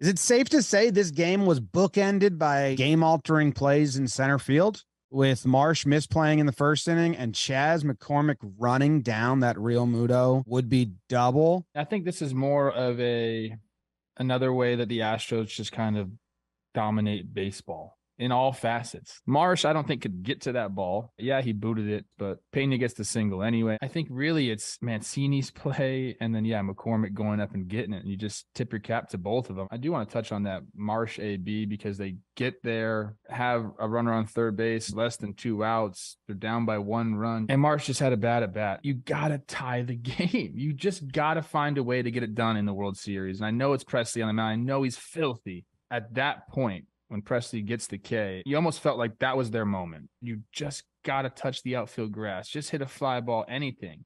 Is it safe to say this game was bookended by game altering plays in center field? With Marsh misplaying in the first inning and Chas McCormick running down that Realmuto would be double. I think this is more of a another way that the Astros just kind of dominate baseball in all facets. Marsh, I don't think could get to that ball. Yeah, he booted it, but Pena gets the single anyway. I think really it's Mancini's play and then yeah, McCormick going up and getting it. And you just tip your cap to both of them. I do want to touch on that Marsh AB because they get there, have a runner on third base, less than two outs. They're down by one run. And Marsh just had a bad at bat. You gotta tie the game. You just gotta find a way to get it done in the World Series. And I know it's Pressly on the mound. I know he's filthy. At that point, when Pressly gets the K, you almost felt like that was their moment. You just got to touch the outfield grass, just hit a fly ball, anything.